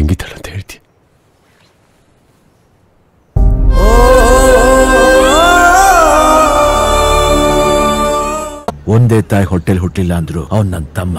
ತೆಂಗಿ ಅಂತ ಹೇಳ್ತಿ ಒಂದೇ ತಾಯಿ ಹೋಟೆಲ್ ಹುಟ್ಟಿಲ್ಲ ಅಂದ್ರು ಅವನ್ ನನ್ನ ತಮ್ಮ